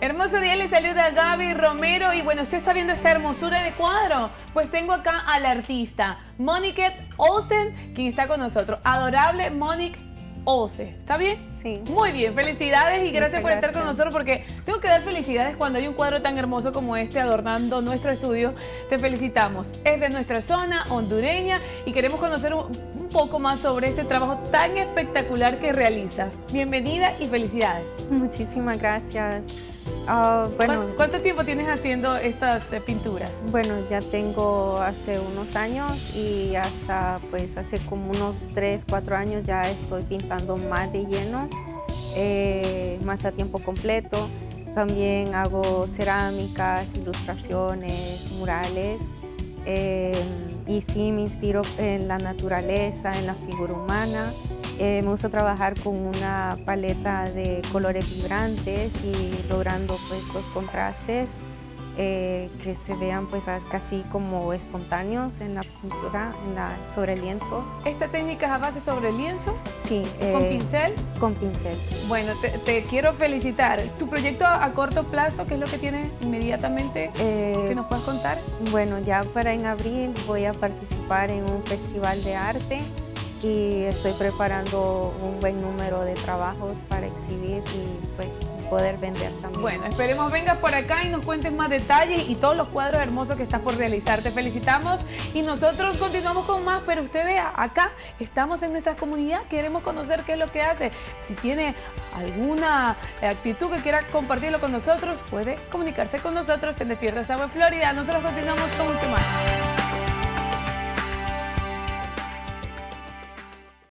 Hermoso día, le saluda Gaby Romero y bueno, usted está viendo esta hermosura de cuadro. Pues tengo acá al artista Monique Olsen, quien está con nosotros. Adorable Monique Olsen, ¿está bien? Sí. Muy bien, felicidades y gracias por estar con nosotros porque tengo que dar felicidades cuando hay un cuadro tan hermoso como este adornando nuestro estudio. Te felicitamos. Es de nuestra zona hondureña y queremos conocer un, un poco más sobre este trabajo tan espectacular que realizas. Bienvenida y felicidades. Muchísimas gracias. Ah, bueno, ¿Cuán- ¿Cuánto tiempo tienes haciendo estas eh, pinturas? bueno, ya tengo hace unos años y hasta pues hace como unos 3, 4 años ya estoy pintando más de lleno, eh, más a tiempo completo. También hago cerámicas, ilustraciones, murales. eh, y sí, me inspiro en la naturaleza, en la figura humana. Eh, me gusta trabajar con una paleta de colores vibrantes y logrando pues los contrastes eh, que se vean pues casi como espontáneos en la pintura, en la, sobre el lienzo. ¿Esta técnica es a base sobre lienzo? Sí, ¿Con eh, pincel? Con pincel. Bueno, te, te quiero felicitar. ¿Tu proyecto a, a corto plazo, qué es lo que tienes inmediatamente Eh, que nos puedas contar? Bueno, ya para en abril voy a participar en un festival de arte y estoy preparando un buen número de trabajos para exhibir y pues poder vender también. Bueno, esperemos vengas por acá y nos cuentes más detalles y todos los cuadros hermosos que estás por realizar. Te felicitamos y nosotros continuamos con más, pero usted vea, acá estamos en nuestra comunidad, queremos conocer qué es lo que hace. Si tiene alguna actitud que quiera compartirlo con nosotros, puede comunicarse con nosotros en Despierta Sabor Florida. Nosotros continuamos con mucho más.